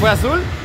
fue azul.